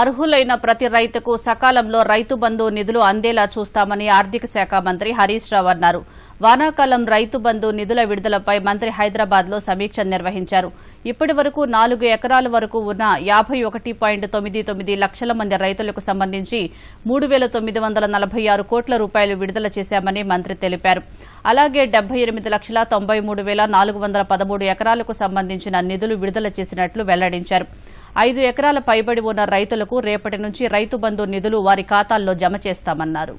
అర్హులైన ప్రతి రైతుకు సకాలంలో రైతు బంధు నిధులు అందేలా చూస్తామని ఆర్థిక శాఖ మంత్రి హరీష్ రావు అన్నారు. వానాకాలం రైతు బంధు నిధుల విడుదలపై మంత్రి హైదరాబాద్లో సమీక్ష నిర్వహించారు. ఇప్పటి వరకు నాలుగు ఎకరాల వరకు ఉన్న యాభై ఒకటి పాయింట్ తొమ్మిది తొమ్మిది లక్షల మంది రైతులకు సంబంధించి మూడు వేల తొమ్మిది వందల నలభై ఆరు కోట్ల రూపాయలు విడుదల చేశామని మంత్రి తెలిపారు. అలాగే డెబ్బై ఎనిమిది లక్షల తొంభై మూడు వేల నాలుగు వందల పదమూడు ఎకరాలకు సంబంధించిన నిధులు విడుదల చేసినట్లు వెల్లడించారు. ఐదు ఎకరాల పైబడి ఉన్న రైతులకు రేపటి నుంచి రైతు బంధు నిధులు వారి ఖాతాల్లో జమ చేస్తామన్నారు.